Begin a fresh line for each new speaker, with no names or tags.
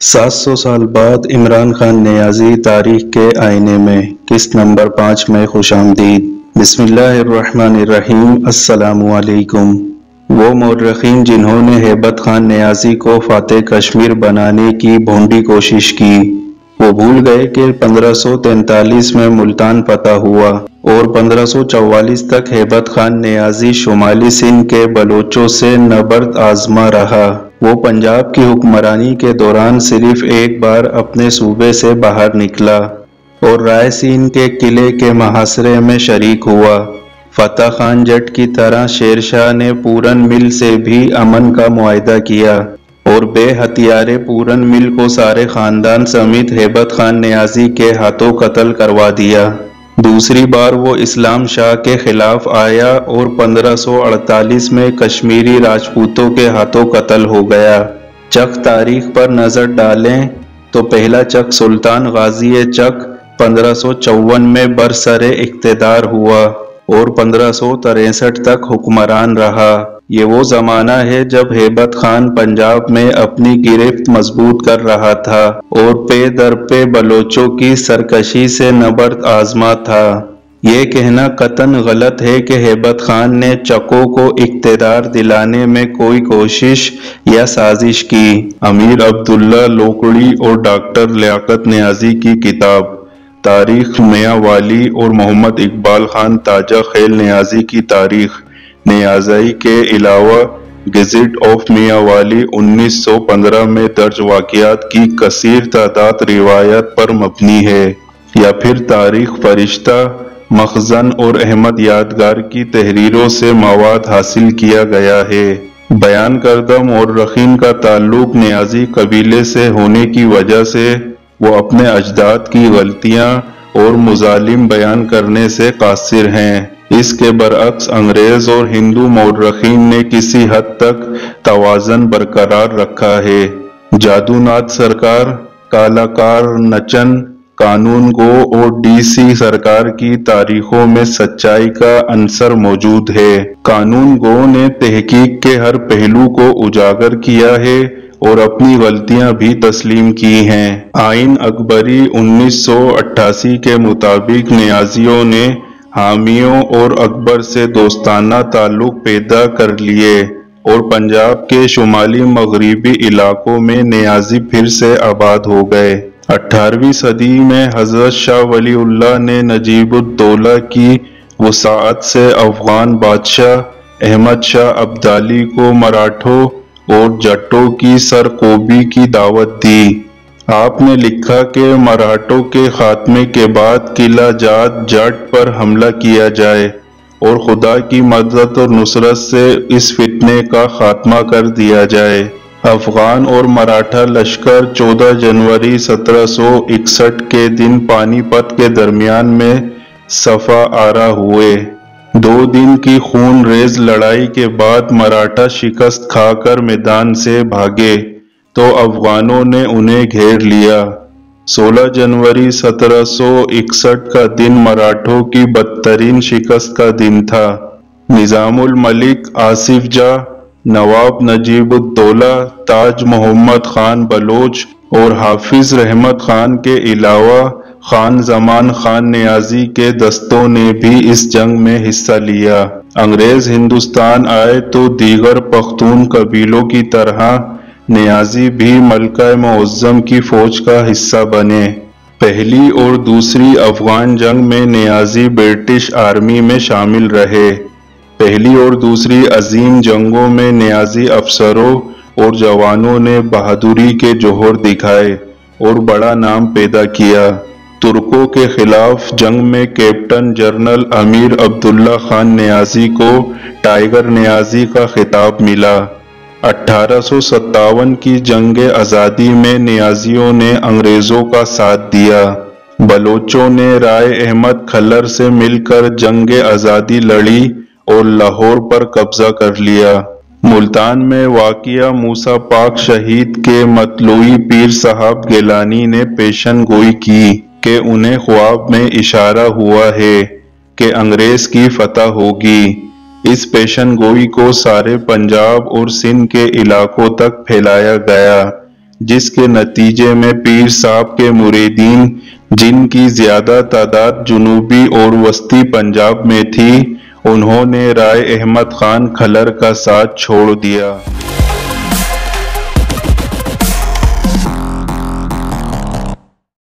700 साल बाद इमरान खान नियाजी तारीख के आईने में, किस्त नंबर पाँच में खुश आमदीद अस्सलामुअलैकुम। वो मौरखीन जिन्होंने हेबत खान नियाजी को फ़ातह कश्मीर बनाने की भोंडी कोशिश की। वो भूल गए कि 1543 में मुल्तान फतह हुआ और 1544 तक हेबत खान नियाजी शुमाली सिंध के बलोचों से नबर्द आजमा रहा। वो पंजाब की हुक्मरानी के दौरान सिर्फ़ एक बार अपने सूबे से बाहर निकला और रायसीन के किले के महासरे में शरीक हुआ। फतेह खान जट की तरह शेरशाह ने पूरन मिल से भी अमन का मुआदा किया। और बे हथियारे पूरन मिल को सारे खानदान समेत हेबत खान न्याजी के हाथों कत्ल करवा दिया। दूसरी बार वो इस्लाम शाह के खिलाफ आया और 1548 में कश्मीरी राजपूतों के हाथों कत्ल हो गया। चक तारीख पर नज़र डालें तो पहला चक सुल्तान गाजी चक पंद्रह में बरसरे इकतदार हुआ और पंद्रह तक हुक्मरान रहा। ये वो ज़माना है जब हेबत खान पंजाब में अपनी गिरफ्त मज़बूत कर रहा था और पे दर पे बलोचों की सरकशी से नबर्द आजमा था। ये कहना कतन गलत है कि हेबत खान ने चको को इकतदार दिलाने में कोई कोशिश या साजिश की। अमीर अब्दुल्ला लोकड़ी और डॉक्टर लियाकत न्याजी की किताब, तारीख मियाँ वाली और मोहम्मद इकबाल खान ताज़ा खेल न्याजी की तारीख। नियाजई के अलावा गजट ऑफ़ मियाँ वाली 1915 में दर्ज वाकयात की कसीर तादाद रिवायत पर मबनी है, या फिर तारीख फरिश्ता, मखजन और अहमद यादगार की तहरीरों से मवाद हासिल किया गया है। बयान करदम और रखीन का ताल्लुक न्याजी कबीले से होने की वजह से वो अपने अजदाद की गलतियाँ और मुजालिम बयान करने से कासिर हैं। इसके बरक्स अंग्रेज़ और हिंदू मौरखीन ने किसी हद तक तोज़न बरकरार रखा है। जादूनाथ सरकार, कालाकार नचन कानून गो और डीसी सरकार की तारीखों में सच्चाई का अंसर मौजूद है। कानून गो ने तहकीक के हर पहलू को उजागर किया है और अपनी गलतियाँ भी तस्लीम की हैं। आइन अकबरी 1988 के मुताबिक न्याजियों ने हामियों और अकबर से दोस्ताना ताल्लुक पैदा कर लिए और पंजाब के शुमाली मगरबी इलाकों में न्याजी फिर से आबाद हो गए। 18वीं सदी में हज़रत शाह वलीउल्लाह ने नजीबुद्दौला की वसात से अफगान बादशाह अहमद शाह अब्दाली को मराठों और जट्टों की सरकोबी की दावत दी। आपने लिखा कि मराठों के खात्मे के बाद किला जात जट पर हमला किया जाए और खुदा की मदद और नुसरत से इस फितने का खात्मा कर दिया जाए। अफगान और मराठा लश्कर 14 जनवरी 1761 के दिन पानीपत के दरमियान में सफ़ा आरा हुए। दो दिन की खून रेज लड़ाई के बाद मराठा शिकस्त खाकर मैदान से भागे तो अफगानों ने उन्हें घेर लिया। 16 जनवरी 1761 का दिन मराठों की बदतरीन शिकस्त का दिन था। निजामुल मलिक आसिफ जा नवाब नजीबुद्दौला, ताज मोहम्मद खान बलोच और हाफिज रहमत खान के अलावा खान जमान खान नियाजी के दस्तों ने भी इस जंग में हिस्सा लिया। अंग्रेज़ हिंदुस्तान आए तो दीगर पख्तून कबीलों की तरह नियाजी भी मलका मुज़म की फौज का हिस्सा बने। पहली और दूसरी अफगान जंग में नियाजी ब्रिटिश आर्मी में शामिल रहे। पहली और दूसरी अजीम जंगों में न्याजी अफसरों और जवानों ने बहादुरी के जोहर दिखाए और बड़ा नाम पैदा किया। तुर्कों के खिलाफ जंग में captain general Amir Abdullah Khan Niazi को टाइगर न्याजी का खिताब मिला। अठारह सौ सत्तावन की जंग आज़ादी में न्याजियों ने अंग्रेज़ों का साथ दिया। बलोचों ने राय अहमद खलर से मिलकर जंग आज़ादी लड़ी और लाहौर पर कब्जा कर लिया। मुल्तान में वाकिया मूसा पाक शहीद के मतलुई पीर साहब गेलानी ने पेशन गोई की कि उन्हें ख्वाब में इशारा हुआ है कि अंग्रेज़ की फतह होगी। इस पेशन गोई को सारे पंजाब और सिंध के इलाकों तक फैलाया गया, जिसके नतीजे में पीर साहब के मुरीदीन, जिनकी ज़्यादा तादाद जुनूबी और वस्ती पंजाब में थी उन्होंने राय अहमद खान खलर का साथ छोड़ दिया।